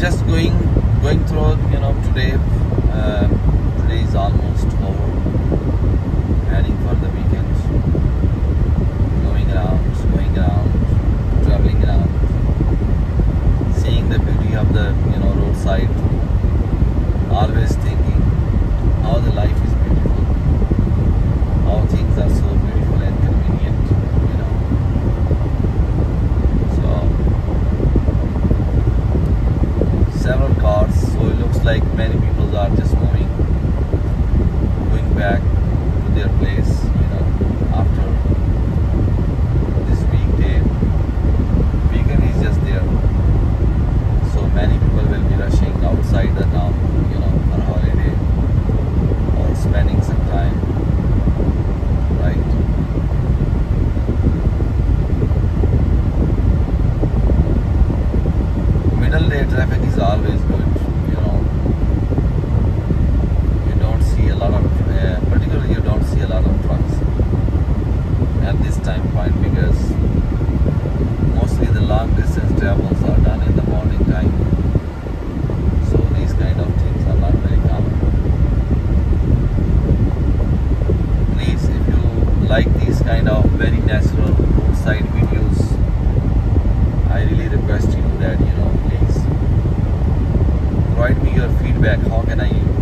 just going going through you know today uh, today is almost over. Heading for the weekend going around going around traveling around. Seeing the beauty of the you know roadside. Always thinking how the life is beautiful how things are so beautiful and convenient you know so cars so it looks like many people are just moving going back to their place you know after this weekday weekend is just there so many people will be rushing outside the town you know on holiday or spending some time right middle day traffic is always good you know. You don't see a lot of uh, particularly you don't see a lot of trucks. At this time point because mostly the long distance travels are done in the morning time. So these kind of things are not very common. Please if you like these kind of very natural roadside videos I really request you that you know please provide me your feedback how can I